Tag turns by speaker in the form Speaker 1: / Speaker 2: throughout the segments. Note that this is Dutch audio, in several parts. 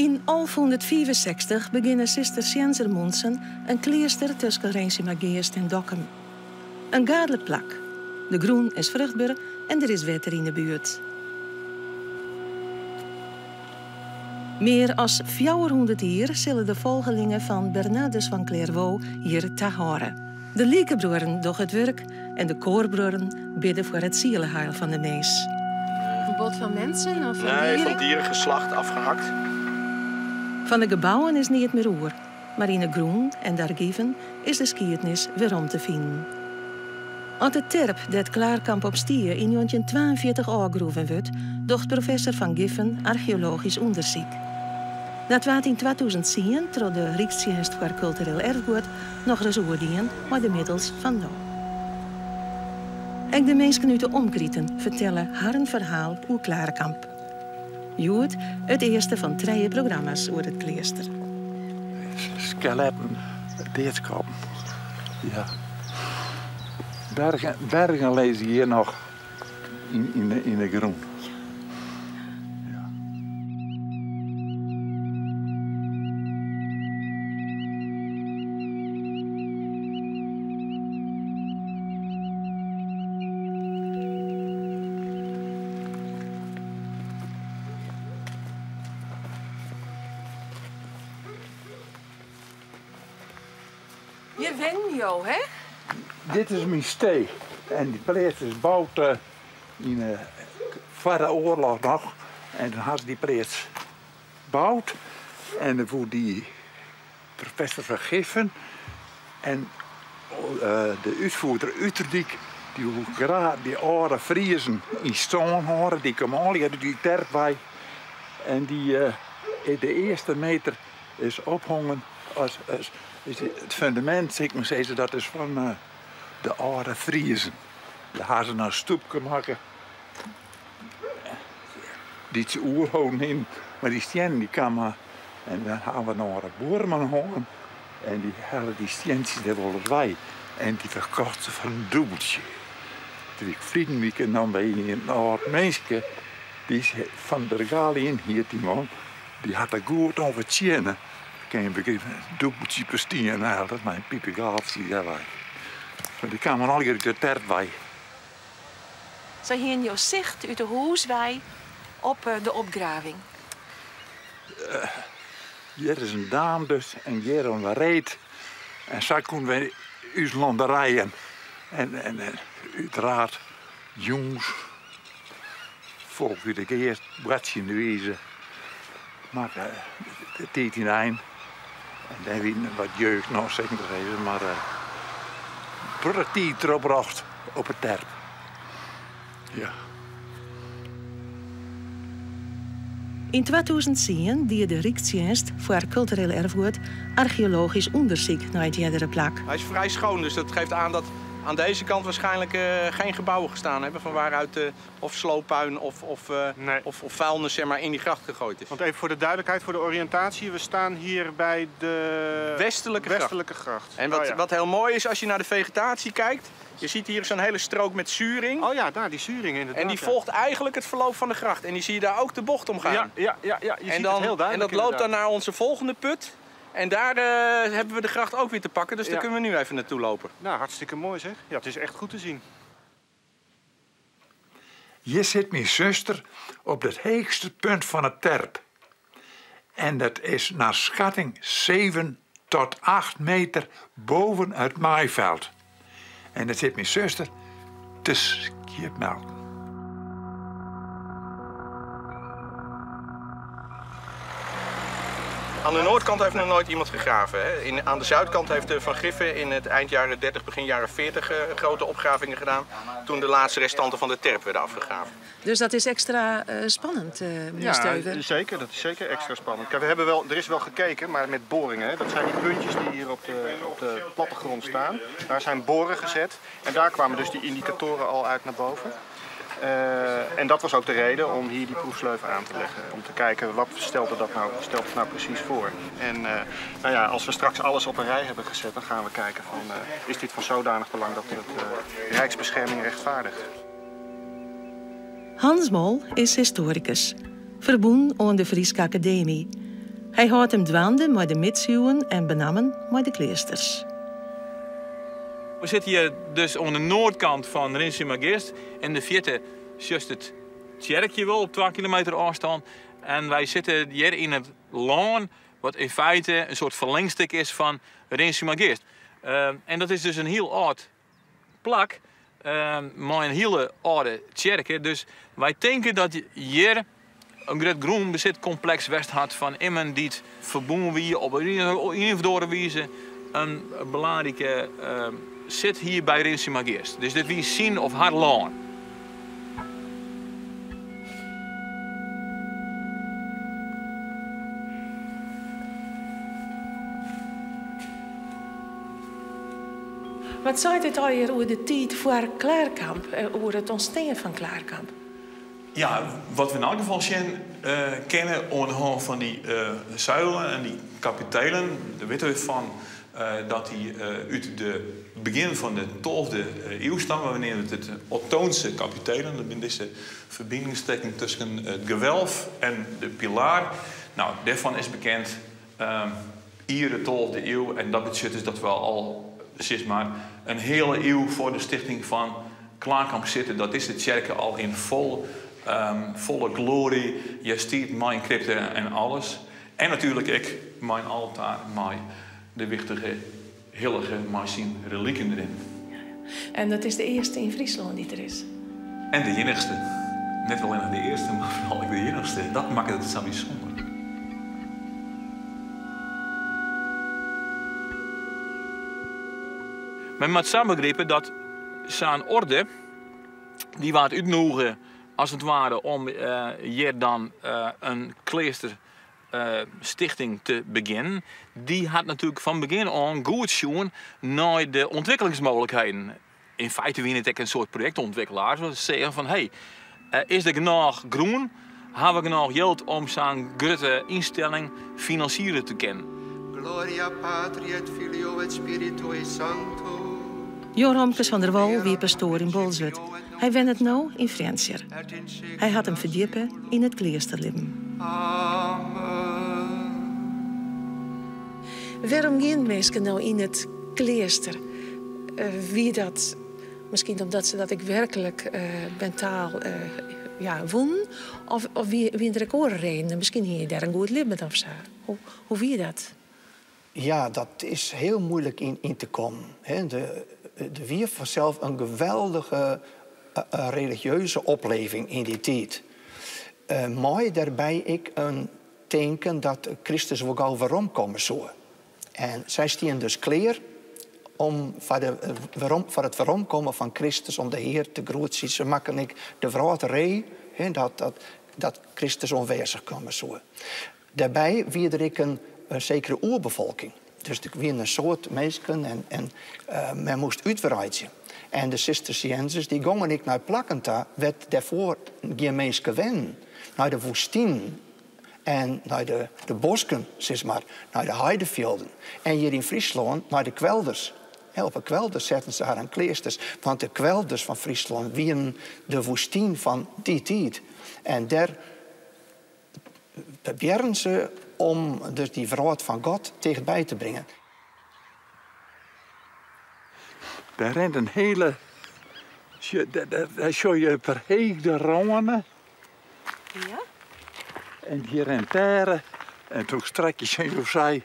Speaker 1: In 1165 beginnen Cisterciënser Monsen een klooster tussen Rijnsemageest en Dokkum. Een gadelijk plak. De groen is vruchtbaar en er is water in de buurt. Meer als 400 jaar zullen de volgelingen van Bernardus van Clairvaux hier te horen. De liekenbroeren doen het werk en de koorbroeren bidden voor het zielenheil van de mees.
Speaker 2: Een bod van mensen of van
Speaker 3: Nee,
Speaker 2: dieren?
Speaker 3: van dierengeslacht afgehakt.
Speaker 1: Van de gebouwen is niet meer oer, maar in de groen en daargiven is de skiertnis weer om te vinden. Aan de terp dat klaarkamp op stier in 1942 aangegroeven wordt, docht professor van Giffen archeologisch onderzoek. Dat werd in 2010 trok de Rijksdienst voor Cultureel Erfgoed nog eens oordelen maar de middels van nu. En de mensen uit de omkrieten vertellen haar verhaal hoe Klaarkamp. Joet, het eerste van drie programma's over het klooster.
Speaker 4: skeletten, deetskappen. Ja. Bergen, bergen lezen hier nog in, in, in de groen.
Speaker 2: Je wen jou, hè?
Speaker 4: Dit is mijn stee. En die plaats is gebouwd eh, in de voor de oorlog. En toen had die plaats gebouwd. En voor die professor van Giffen. En eh, de uitvoerder Uterdijk, die wil graag die oude Friesen in staan horen. Die komen al hier die terp bij. En die eh, de eerste meter is ophangen als, als is het fundament, zeg maar, ze, dat is van eh, de oude Friesen. Daar gaan ze een stoep maken. Die is oerhouden in, maar die steen die kan maar. En dan gaan we naar een boerman. En die halen die steentjes er wel eens bij. En die verkocht ze van een dubbeltje. Toen ik vrienden en dan bij een oud meisje. Die van de Galien hier, die man. Die had er goed over tjenen. Kan je begrijpen? Een dubbeltje per stien en dat is mijn piepegaatje. Ja, wij. Maar die kwamen al hier de terp bij.
Speaker 2: Ze hien jouw zicht uit de hoeswei op eh, de opgraving.
Speaker 4: Hier is een dame dus en hier een reet. En zo konden we uit landerijen. En, en, en uiteraard jongens, volk uit de geest, in de wezen. Maar uh, het deed in eind. En dan we wat jeugd nog, zeg maar even. Maar uh, productief erop bracht op het terp. Ja.
Speaker 1: In 2010 die de Rijksdienst voor Cultureel Erfgoed archeologisch onderzoek naar het jerdere plak.
Speaker 3: Hij is vrij schoon, dus dat geeft aan dat aan deze kant waarschijnlijk eh, geen gebouwen gestaan hebben. Van waaruit eh, of slooppuin of, of, eh,
Speaker 5: Nee.
Speaker 3: of, of vuilnis zeg maar, in die gracht gegooid is.
Speaker 5: Want even voor de duidelijkheid, voor de oriëntatie. We staan hier bij de
Speaker 3: Westelijke gracht.
Speaker 5: westelijke gracht.
Speaker 3: En wat,
Speaker 5: oh, ja.
Speaker 3: wat heel mooi is als je naar de vegetatie kijkt. Je ziet hier zo'n hele strook met zuring.
Speaker 5: Oh ja, daar, die Zuring inderdaad.
Speaker 3: en die
Speaker 5: ja.
Speaker 3: volgt eigenlijk het verloop van de gracht. En die zie je daar ook de bocht omgaan.
Speaker 5: Ja, ja, ja, ja. je
Speaker 3: en,
Speaker 5: ziet
Speaker 3: dan,
Speaker 5: het heel
Speaker 3: en
Speaker 5: duidelijk
Speaker 3: dat loopt dan naar onze volgende put. En daar eh, hebben we de gracht ook weer te pakken. Dus daar
Speaker 5: Ja.
Speaker 3: kunnen we nu even naartoe lopen.
Speaker 5: Nou, hartstikke mooi zeg. Ja, het is echt goed te zien.
Speaker 4: Hier zit mijn zuster op het hoogste punt van het terp. En dat is naar schatting 7 tot 8 meter boven het maaiveld. En dat zit mijn zuster te skipmelken.
Speaker 3: Aan de noordkant heeft nog nooit iemand gegraven. Hè. In, aan de zuidkant heeft de Van Griffen in het eind jaren 30, begin jaren 40 eh, grote opgravingen gedaan. Toen de laatste restanten van de terp werden afgegraven.
Speaker 1: Dus dat is extra eh, spannend, eh meneer
Speaker 5: Ja,
Speaker 1: Steuven.
Speaker 5: zeker. Dat is zeker extra spannend. Kijk, we hebben wel, er is wel gekeken, maar met boringen. Hè. Dat zijn die puntjes die hier op de, op de plattegrond staan. Daar zijn boren gezet. En daar kwamen dus die indicatoren al uit naar boven. Eh, en dat was ook de reden om hier die proefsleuven aan te leggen. Om te kijken wat stelde dat nou, nou precies voor. En eh, nou ja, als we straks alles op een rij hebben gezet, dan gaan we kijken van eh, is dit van zodanig belang dat het Rijksbescherming rechtvaardigt.
Speaker 1: Hans Mol is historicus, verboen aan de Frieske Academie. Hij houdt hem dwaande met de mitshuwen en benammen met de kleesters.
Speaker 6: We zitten hier dus aan de noordkant van Rinsimageest. En de vierde just het kerkje wel op 2 kilometer afstand. En wij zitten hier in het laan, wat in feite een soort verlengstuk is van Rinsimageest. Uh, en dat is dus een heel oud plak, uh, maar een hele oude kerk. Dus wij denken dat hier een groot groen bezitcomplex west had van iemand die verbonden wie op een individuele wijze een belangrijke uh, zit hier bij Rinsimageest. Dus dit wie zien of haar laan.
Speaker 2: Wat zei dit al hier over de tijd voor Klaarkamp, over het ontstaan van Klaarkamp?
Speaker 6: Ja, wat we in elk geval zien, uh, kennen aan de hand van die uh, zuilen en die kapitelen, de weten van uh, dat die uit de begin van de 12e eeuw stammen, wanneer het het Ottoonse kapitelen, dat zijn deze verbindingsteken tussen het gewelf en de pilaar. Nou, daarvan is bekend hier de 12e eeuw en dat betekent dus dat we al precies maar een hele eeuw voor de stichting van Klaarkamp zitten. Dat is de kerk al in vol, um, volle glorie. Je stiert mijn crypte en alles. En natuurlijk ik, mijn altaar, mijn de wichtige, heilige, mijn zien relieken erin.
Speaker 2: En dat is de eerste in Friesland die er is.
Speaker 6: En de enigste. Net wel de eerste, maar vooral de enigste. Dat maakt het zo bijzonder. Men moet samen begrijpen dat zijn orde, die waard uitnodigen als het ware om uh, hier dan uh, een klooster uh, stichting te beginnen. Die had natuurlijk van begin aan goed zien naar de ontwikkelingsmogelijkheden. In feite wie het een soort projectontwikkelaar. Ze zeggen van hey, is er genoeg groen? Hebben we genoeg geld om zo'n grote instelling financieren te kennen? Gloria Patri et Filio et Spiritui
Speaker 1: Sancto. Joromkes van der Wal wie pastoor in Bolzwet. Hij wen het nou in Frensjer. Hij had hem verdiepen in het kleesterlibben.
Speaker 2: Waarom gaan mensen nou in het kleester? Uh, wie dat, misschien omdat ze dat ik werkelijk uh, mentaal uh, ja, won, of, of wie, wie er ook reden. Misschien hier daar een goed leven of zo. Hoe, hoe wie dat?
Speaker 7: Ja, dat is heel moeilijk in, in te komen. He, de, de wierf vanzelf een geweldige religieuze opleving in die tijd. Uh, mooi daarbij ik een denken dat Christus gauw waarom komen zou. En zij stien dus klaar om voor, de, waarom, voor het waarom van Christus, om de Heer te groeten. Ze maken ik de vrouw ree dat, dat, dat Christus onwezig komen zou. Daarbij wierde ik een, zekere oerbevolking. Dus er weer een soort mensen en, en uh, men moest uitbreiden. En de sisters Jenses die gingen ik naar Plakenta, werd daarvoor geen mensen. Naar de woestijn en naar de, de bosken, zeg maar, naar de heidevelden. En hier in Friesland naar de kwelders. He, op de kwelders zetten ze haar aan kleesters. Want de kwelders van Friesland wieren de woestijn van die tijd. En daar proberen ze om dus die vrouwheid van God tegenbij te brengen.
Speaker 4: Daar rent een hele... Daar zie je verheegde ronen.
Speaker 2: Ja?
Speaker 4: En die rent daar. En toen je je zei...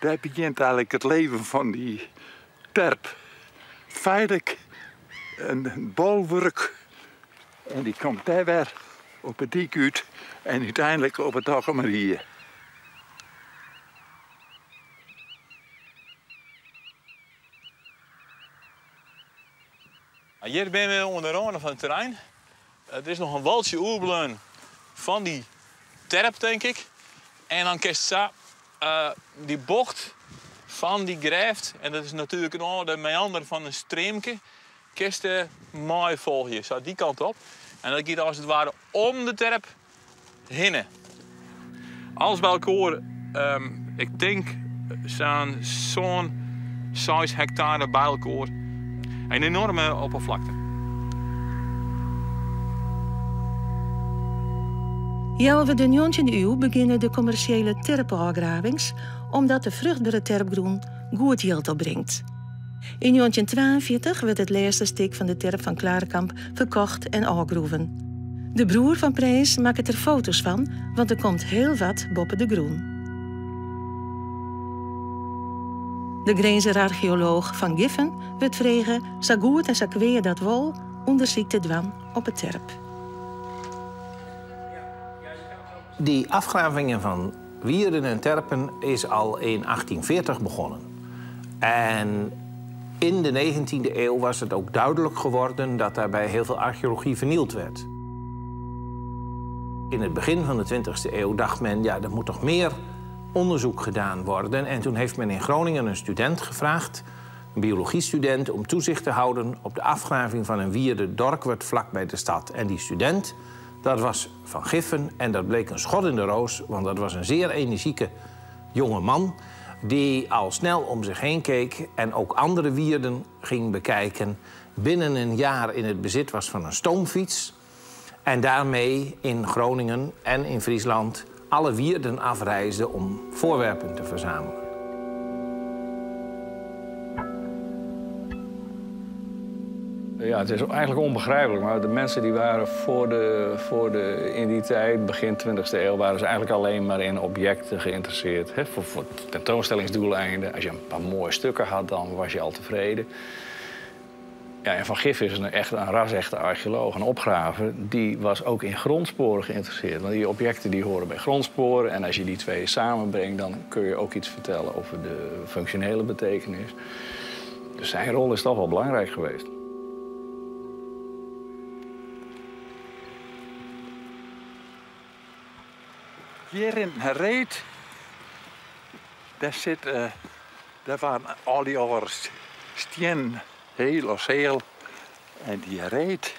Speaker 4: Daar begint eigenlijk het leven van die terp. Feitelijk een bolwerk. En die komt daar weer op het dik uit. En uiteindelijk op het hier.
Speaker 6: Hier ben we onder de van het terrein. Er is nog een waltje oerbleun van die terp, denk ik. En dan kist ze uh, die bocht van die grijft. En dat is natuurlijk een de meander van een streemke. Kist de mooi volgen. Zo die kant op. En dat gaat als het ware om de terp heen. Alles bij elkaar, um, ik denk, zijn zo'n 6 hectare bij elkaar. Een enorme oppervlakte.
Speaker 1: Jelve de 19e eeuw beginnen de commerciële terpenafgravings omdat de vruchtbare terpgroen goed geld opbrengt. In 1942 werd het laatste stuk van de terp van Klarenkamp verkocht en afgroeven. De broer van Prijs maakt er foto's van, want er komt heel wat boppen de groen. De Grenzer archeoloog van Giffen werd vregen zo goed en zo dat wol onderzoekt het dwan op het terp.
Speaker 8: Die afgravingen van Wierden en Terpen is al in 1840 begonnen. En in de 19e eeuw was het ook duidelijk geworden dat daarbij heel veel archeologie vernield werd. In het begin van de 20e eeuw dacht men, ja, er moet toch meer onderzoek gedaan worden. En toen heeft men in Groningen een student gevraagd, een biologiestudent, om toezicht te houden op de afgraving van een wierde Dorkwert vlak bij de stad. En die student, dat was Van Giffen en dat bleek een schot in de roos, want dat was een zeer energieke jonge man die al snel om zich heen keek en ook andere wierden ging bekijken. Binnen een jaar in het bezit was van een stoomfiets. En daarmee in Groningen en in Friesland alle wierden afreisde om voorwerpen te verzamelen.
Speaker 9: Ja, het is eigenlijk onbegrijpelijk, maar de mensen die waren voor de, voor de, in die tijd, begin 20e eeuw, waren ze eigenlijk alleen maar in objecten geïnteresseerd. Hè? Voor, voor tentoonstellingsdoeleinden. Als je een paar mooie stukken had, dan was je al tevreden. Ja, en Van Gif is een, echt een ras-echte archeoloog, een opgraver. Die was ook in grondsporen geïnteresseerd. Want die objecten die horen bij grondsporen. En als je die twee samenbrengt, dan kun je ook iets vertellen over de functionele betekenis. Dus zijn rol is toch wel belangrijk geweest.
Speaker 4: Hier in het reet, daar zit, uh, daar waren oude steen, heel of heel. En die reet,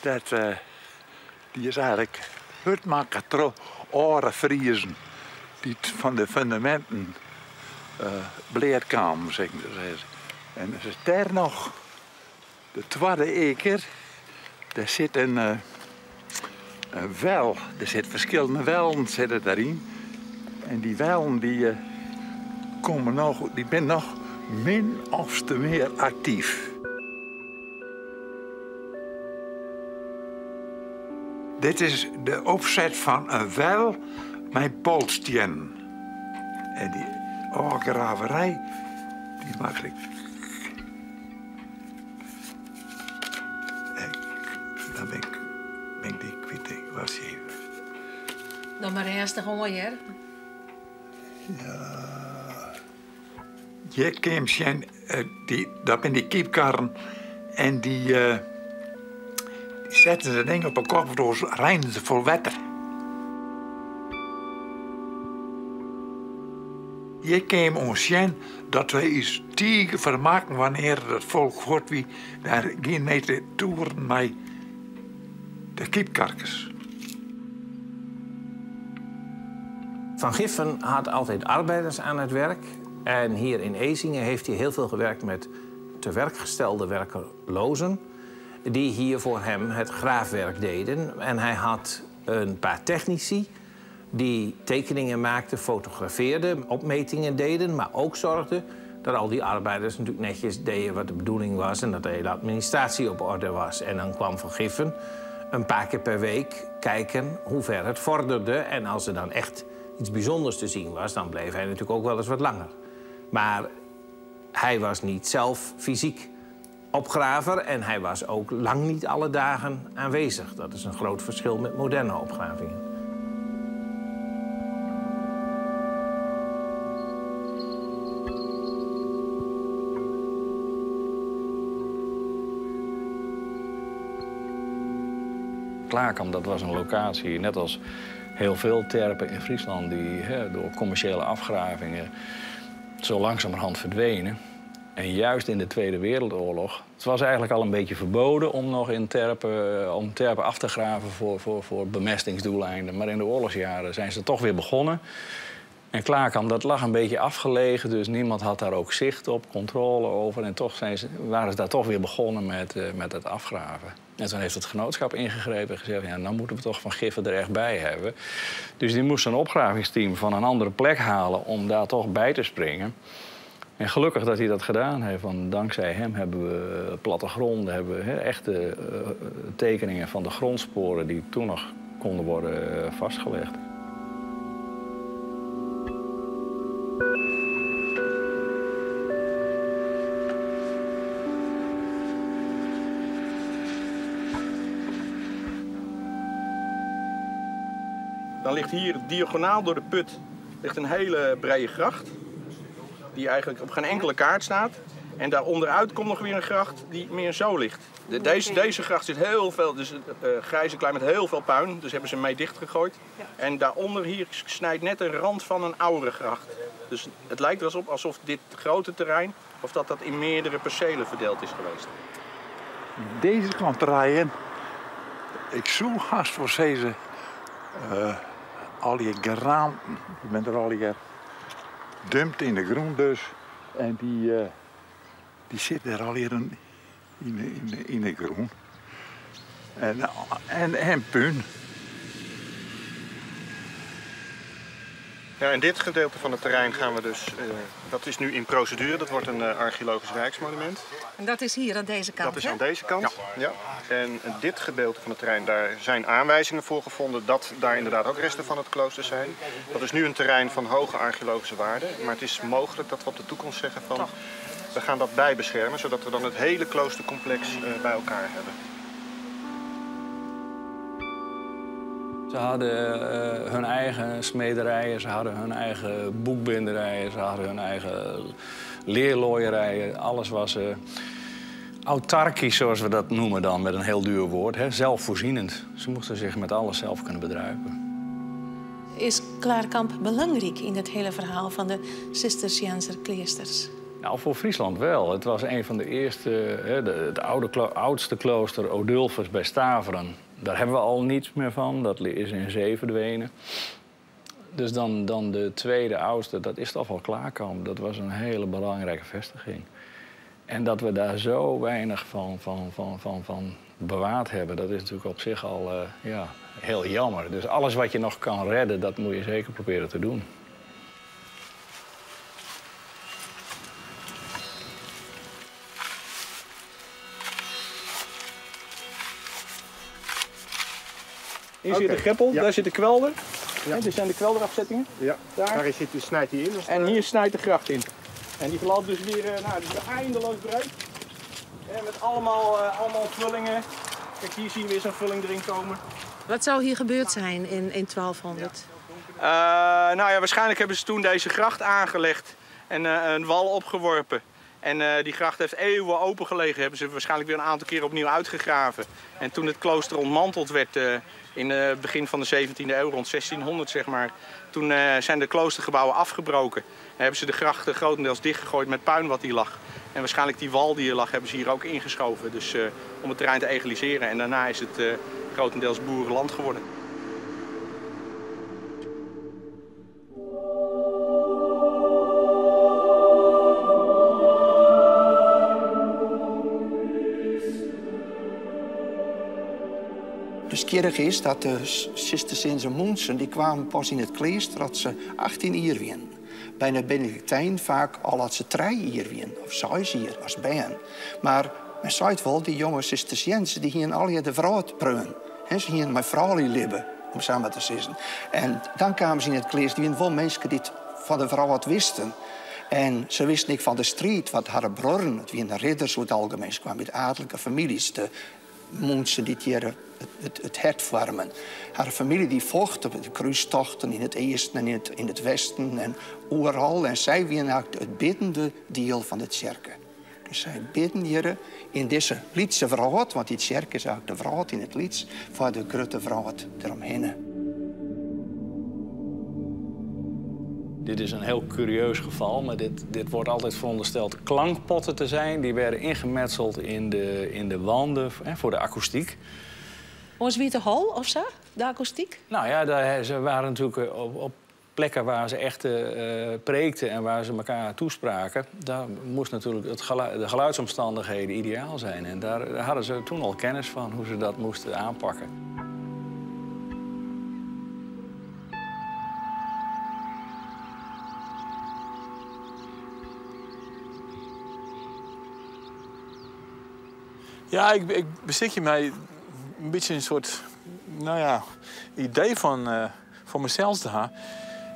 Speaker 4: dat, uh, die is eigenlijk tro oude vriezen. Die van de fundamenten uh, bleer kwamen, zeg maar. En is daar nog, de tweede eker, daar zit een wel. Er zitten verschillende wellen zitten daarin. En die wellen die, uh, komen nog, die zijn nog min of te meer actief. Dit is de opzet van een wel met polstien. En die graverij, die mag ik. Dan
Speaker 2: maar gewoon, hè?
Speaker 4: Ja. Je kwam zijn, die, dat ben die kiepkarren en die, uh, die zetten ze ding op een kop, rijden ze vol water. Je kwam ons zien dat wij iets tegen vermaken wanneer het volk wordt wie daar geen meter toeren met de kiepkarkers.
Speaker 8: Van Giffen had altijd arbeiders aan het werk. En hier in Ezingen heeft hij heel veel gewerkt met te werkgestelde werkelozen. Die hier voor hem het graafwerk deden. En hij had een paar technici die tekeningen maakten, fotografeerden, opmetingen deden. Maar ook zorgden dat al die arbeiders natuurlijk netjes deden wat de bedoeling was. En dat de hele administratie op orde was. En dan kwam Van Giffen een paar keer per week kijken hoe ver het vorderde. En als er dan echt iets bijzonders te zien was, dan bleef hij natuurlijk ook wel eens wat langer. Maar hij was niet zelf fysiek opgraver en hij was ook lang niet alle dagen aanwezig. Dat is een groot verschil met moderne opgravingen.
Speaker 9: Klaarkamp, dat was een locatie, net als heel veel terpen in Friesland die hè, door commerciële afgravingen zo langzamerhand verdwenen. En juist in de Tweede Wereldoorlog. Het was eigenlijk al een beetje verboden om nog in terpen, om terpen af te graven voor, voor, voor bemestingsdoeleinden. Maar in de oorlogsjaren zijn ze toch weer begonnen. En Klaarkamp, dat lag een beetje afgelegen, dus niemand had daar ook zicht op, controle over. En toch zijn waren ze daar toch weer begonnen met, uh, met het afgraven. En toen heeft het genootschap ingegrepen en gezegd... ja, dan moeten we toch Van Giffen er echt bij hebben. Dus die moest een opgravingsteam van een andere plek halen... om daar toch bij te springen. En gelukkig dat hij dat gedaan heeft, want dankzij hem hebben we plattegronden... hebben we echte uh, tekeningen van de grondsporen die toen nog konden worden vastgelegd.
Speaker 3: Ligt hier diagonaal door de put ligt een hele brede gracht. Die eigenlijk op geen enkele kaart staat. En daar onderuit komt nog weer een gracht die meer zo ligt. De, deze, deze gracht zit heel veel, dus uh, grijze klei met heel veel puin. Dus hebben ze mee dichtgegooid. Ja. En daaronder hier snijdt net een rand van een oudere gracht. Dus het lijkt er alsof, alsof dit grote terrein, of dat dat in meerdere percelen verdeeld is geweest.
Speaker 4: Deze kant rijden, ik zoek haast voor deze uh, al je graan, je bent er al je dumpt in de grond dus. En die, uh, die zit er al hier in, in, in, in de groen. En, en, en pun.
Speaker 5: Ja, in dit gedeelte van het terrein gaan we dus, uh, dat is nu in procedure, dat wordt een uh, archeologisch rijksmonument.
Speaker 2: En dat is hier aan deze kant,
Speaker 5: Dat is
Speaker 2: hè?
Speaker 5: aan deze kant, ja. ja. En dit gedeelte van het terrein, daar zijn aanwijzingen voor gevonden dat daar inderdaad ook resten van het klooster zijn. Dat is nu een terrein van hoge archeologische waarde, maar het is mogelijk dat we op de toekomst zeggen van, Toch. we gaan dat bijbeschermen, zodat we dan het hele kloostercomplex uh, bij elkaar hebben.
Speaker 9: Ze hadden uh, hun eigen smederijen, ze hadden hun eigen boekbinderijen, ze hadden hun eigen leerlooierijen. Alles was uh, autarkisch, zoals we dat noemen dan, met een heel duur woord. Hè? Zelfvoorzienend. Ze moesten zich met alles zelf kunnen bedruipen.
Speaker 2: Is Klaarkamp belangrijk in het hele verhaal van de Cisterciënser kleesters?
Speaker 9: Nou, voor Friesland wel. Het was een van de eerste, hè, de, het oude, oudste klooster Odulfus bij Staveren. Daar hebben we al niets meer van. Dat is in zee verdwenen. Dus dan, dan de tweede oudste, dat is toch wel Klaarkamp. Dat was een hele belangrijke vestiging. En dat we daar zo weinig van, van, van, van, van bewaard hebben, dat is natuurlijk op zich al uh, ja, heel jammer. Dus alles wat je nog kan redden, dat moet je zeker proberen te doen.
Speaker 3: Hier okay. zit de greppel, ja. daar zit de kwelder. Ja. dit zijn de kwelderafzettingen.
Speaker 5: Ja, daar, daar zit, snijdt hij in.
Speaker 3: En hier snijdt de gracht in. En die verloopt dus weer nou, dus eindeloos breed. En met allemaal, uh, allemaal vullingen. Kijk, hier zien we weer zo'n vulling erin komen.
Speaker 2: Wat zou hier gebeurd zijn in, in 1200?
Speaker 3: Ja. Uh, nou ja, waarschijnlijk hebben ze toen deze gracht aangelegd en uh, een wal opgeworpen. En uh, die gracht heeft eeuwen open gelegen. Hebben ze waarschijnlijk weer een aantal keer opnieuw uitgegraven. En toen het klooster ontmanteld werd uh, in het uh, begin van de 17e eeuw, rond 1600 zeg maar. Toen zijn de kloostergebouwen afgebroken. En hebben ze de grachten grotendeels dichtgegooid met puin wat hier lag. En waarschijnlijk die wal die hier lag hebben ze hier ook ingeschoven. Dus om het terrein te egaliseren. En daarna is het grotendeels boerenland geworden.
Speaker 7: Nieuwsgierig is dat de Cisterciënse monsen die kwamen pas in het klooster dat ze 18 jaar waren. Bij de Benedictijn vaak al had ze drie jaar waren, of zes jaar als ben. Maar men zei wel, die jonge Cisterciënsen die gingen al de vrouw. En ze gingen met vrouwen libben, om samen te zitten. En dan kwamen ze in het klooster, die wel mensen die van de vrouw wat wisten. En ze wisten niet van de strijd, wat hadden bronnen. Het waren ridders, hoe het algemeen. Kwamen uit adellijke families. De mensen die hier het, het. Haar familie die vocht op de kruistochten in het Eerste en in het, Westen en overal. En zij eigenlijk het biddende deel van de kerk. Dus zij bidden hier in deze Lietse vrouw, want die kerk is eigenlijk de vrouw in het Lieds, voor de grote vrouw eromheen.
Speaker 9: Dit is een heel curieus geval, maar dit, dit wordt altijd verondersteld klankpotten te zijn. Die werden ingemetseld in de, in de wanden hè, voor de akoestiek.
Speaker 2: Was wie de hal of zo, de akoestiek?
Speaker 9: Nou ja, daar, ze waren natuurlijk op, op plekken waar ze echt uh, preekten en waar ze elkaar toespraken, daar moest natuurlijk het de geluidsomstandigheden ideaal zijn. En daar, daar hadden ze toen al kennis van hoe ze dat moesten aanpakken.
Speaker 6: Ja, ik, ik bezit je mij een beetje een soort nou ja, idee van, uh, van mezelf te.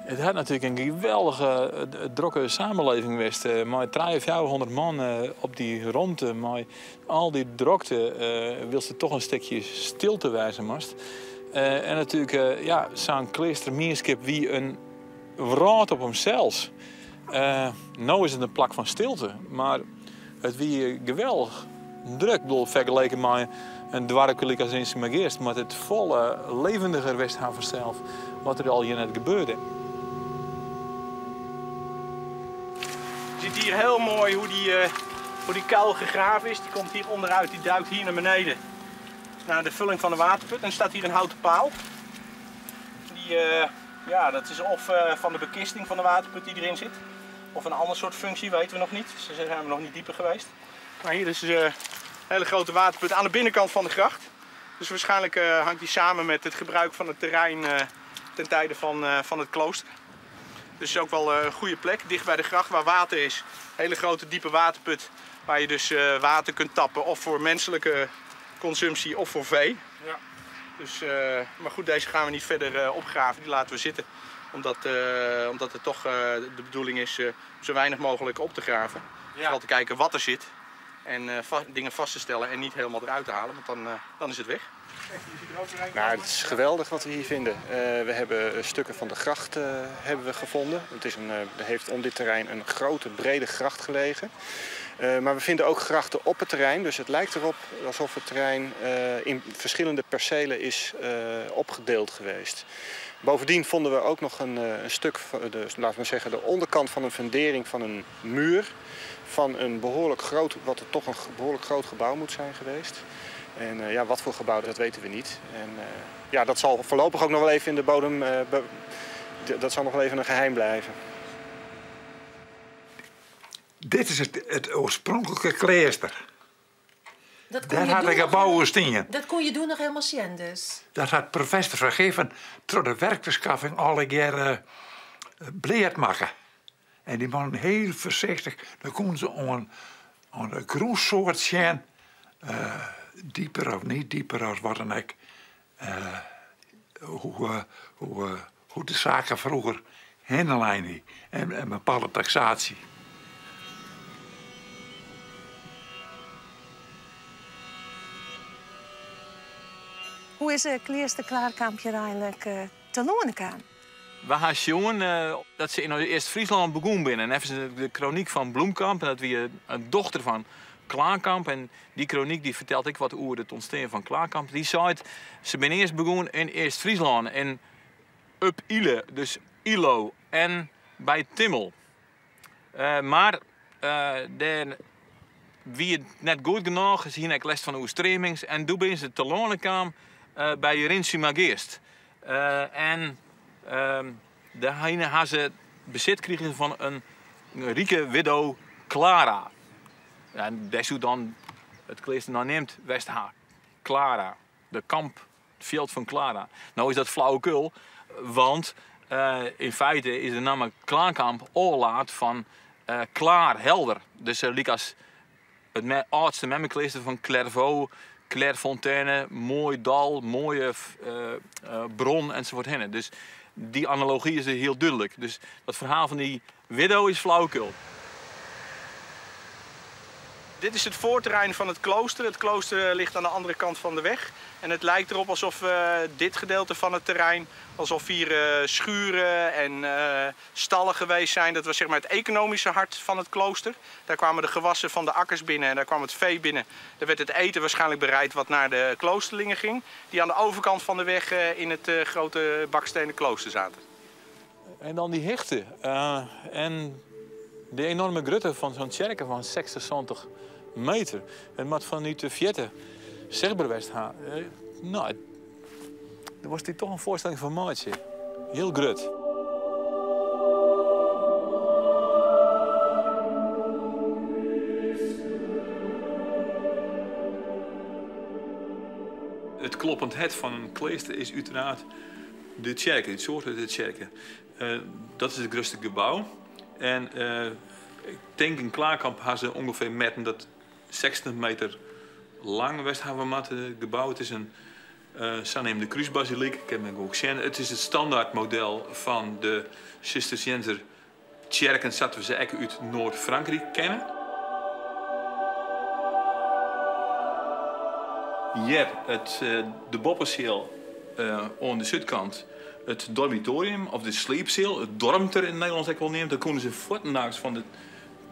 Speaker 6: Het had natuurlijk een geweldige, uh, drokke samenleving geweest. Uh, met 5300 man uh, op die ronde, met al die drokte, wil ze toch een stukje stilte wijzen en natuurlijk, ja, zo'n kleestermierskip wie een wraad op hemzelf. nou is het een plak van stilte, maar het wie geweldig druk. bedoel, vergeleken met een dwarkelijk als in eerst, maar het volle levendiger Westhaven zelf, wat er al hier net gebeurde.
Speaker 3: Je ziet hier heel mooi hoe die, uh, hoe die kuil gegraven is. Die komt hier onderuit, die duikt hier naar beneden. Naar de vulling van de waterput. En staat hier een houten paal. Die, uh, ja, dat is of uh, van de bekisting van de waterput die erin zit. Of een ander soort functie, weten we nog niet. Ze zijn we nog niet dieper geweest. Maar hier is hele grote waterput aan de binnenkant van de gracht. Dus waarschijnlijk hangt die samen met het gebruik van het terrein ten tijde van, van het klooster. Dus ook wel een goede plek, dicht bij de gracht waar water is. Hele grote diepe waterput waar je dus water kunt tappen of voor menselijke consumptie of voor vee. Ja. Dus, maar goed, deze gaan we niet verder opgraven, die laten we zitten. Omdat, omdat het toch de bedoeling is zo weinig mogelijk op te graven. Ja. Vooral te kijken wat er zit en va dingen vast te stellen en niet helemaal eruit te halen, want dan, dan is het weg.
Speaker 5: Nou, het is geweldig wat we hier vinden. Uh, we hebben stukken van de gracht hebben we gevonden. Het is een, heeft om dit terrein een grote, brede gracht gelegen. maar we vinden ook grachten op het terrein. Dus het lijkt erop alsof het terrein in verschillende percelen is opgedeeld geweest. Bovendien vonden we ook nog een, een stuk, de, zeggen, de onderkant van een fundering van een muur. Van een behoorlijk groot, wat er toch een behoorlijk groot gebouw moet zijn geweest. En uh, ja, wat voor gebouw, dat weten we niet. En uh, ja, dat zal voorlopig ook nog wel even in de bodem, uh, dat zal nog wel even een geheim blijven.
Speaker 4: Dit is het, het oorspronkelijke kleester. Daar had ik gebouwen.
Speaker 2: Dat kon je doen nog helemaal zien dus?
Speaker 4: Dat had professor vergeven door de werkverschaffing alle jaren bleed maken. En die man heel voorzichtig, dan konden ze aan een groen soort zien dieper of niet dieper als wat dan ook. Uh, hoe, uh, hoe, hoe de zaken vroeger handelen en, en bepaalde taxatie.
Speaker 2: Hoe is het eerste klaarkampje eigenlijk te lonen kan?
Speaker 6: We gaan zien uh, dat ze in Eerst-Friesland begonnen binnen. En even de, de chroniek van Bloemkamp. En dat we een dochter van Klaarkamp. En die chroniek die vertelt ik wat over het ontstaan van Klaarkamp. Die zei ze ben eerst begonnen in Eerst-Friesland. En up Ile, dus Ilo. En bij Timmel. Uh, maar dan wie het net goed genoeg, hier ik les van streamings. En toen ben ze te lonen kwam uh, bij Rinsi Mageerst. en ehm, daar hebben ze bezit gekregen van een, rieke widow Clara. En deshoe dan het klooster nou neemt, Westhaak, Clara, de kamp, het veld van Clara. Nou is dat flauwekul, want uh, in feite is de naam Klaarkamp oorlaat van uh, klaar, helder. Dus uh, als het oudste memmeklooster van Clairvaux, Clairefontaine, mooi dal, mooie bron enzovoort. Dus die analogie is er heel duidelijk. Dus dat verhaal van die widow is flauwekul.
Speaker 3: Dit is het voorterrein van het klooster. Het klooster ligt aan de andere kant van de weg. En het lijkt erop alsof uh, dit gedeelte van het terrein, alsof hier uh, schuren en stallen geweest zijn. Dat was zeg maar het economische hart van het klooster. Daar kwamen de gewassen van de akkers binnen en daar kwam het vee binnen. Daar werd het eten waarschijnlijk bereid wat naar de kloosterlingen ging. Die aan de overkant van de weg in het grote bakstenen klooster zaten.
Speaker 6: En dan die hechten. en de enorme grutte van zo'n tjerken van 76 meter. en wat van die Viette Zegberwest gaan. Eh, nou, dan was die toch een voorstelling van maatje. Heel groot. Het kloppend het van een kleester is uiteraard de kerk, het soort van de eh, dat is het grootste gebouw. En uh, ik denk in Klaarkamp hebben ze ongeveer meten dat 60 meter lang Westhavenmatte gebouw. Het is een uh, de Kruisbasiliek. Ik heb ook zien. Het is het standaardmodel van de Cisterciënzer kerken zoals we ze uit Noord-Frankrijk kennen. Hier het, uh, de bopperseel uh, aan de zuidkant het dormitorium of de sleepzeel, het dormter in Nederlands ik wel neemt. Dan kunnen ze voortnaaks van de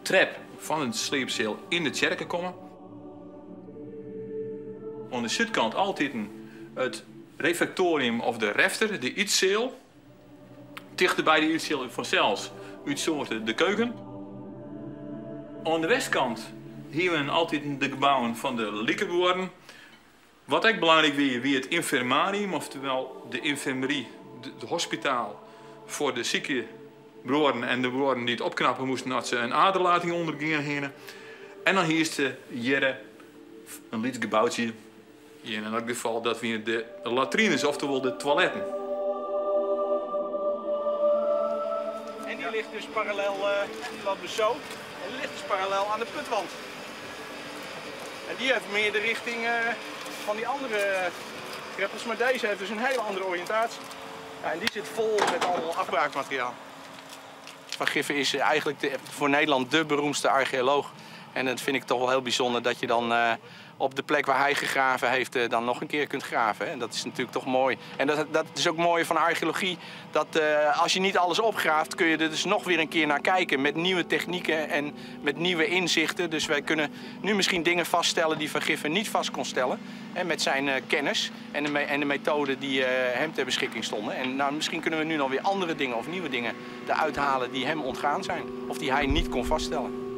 Speaker 6: trap van het sleepzeel in de kerken komen. Aan de zuidkant altijd het refectorium of de refter, de ietszeel. Dichterbij de ietszeel vanzelfs uitsoorten de keuken. Aan de westkant hier we altijd de gebouwen van de Liekenboorden. Wat ook belangrijk wie, wie het infirmarium, oftewel de infirmerie, de, hospitaal voor de zieke broeren en de broeren die het opknappen moesten dat ze een aderlating ondergingen. En dan hier is de jere een liet gebouwtje. In elk geval dat we de latrines, oftewel de toiletten.
Speaker 3: En die ligt dus parallel, dus zo, en ligt dus parallel aan de putwand. En die heeft meer de richting uh, van die andere greppels, maar deze heeft dus een hele andere oriëntatie. En die zit vol met allemaal afbraakmateriaal. Van Giffen is eigenlijk de, voor Nederland de beroemdste archeoloog. En dat vind ik toch wel heel bijzonder dat je dan uh, op de plek waar hij gegraven heeft, uh, dan nog een keer kunt graven. En dat is natuurlijk toch mooi. En dat, dat is ook mooi van archeologie. Dat uh, als je niet alles opgraaft, kun je er dus nog weer een keer naar kijken. Met nieuwe technieken en met nieuwe inzichten. Dus wij kunnen nu misschien dingen vaststellen die Van Giffen niet vast kon stellen. En met zijn uh, kennis en de, en de methoden die hem ter beschikking stonden. En nou, misschien kunnen we nu nog weer andere dingen of nieuwe dingen eruit halen die hem ontgaan zijn. Of die hij niet kon vaststellen.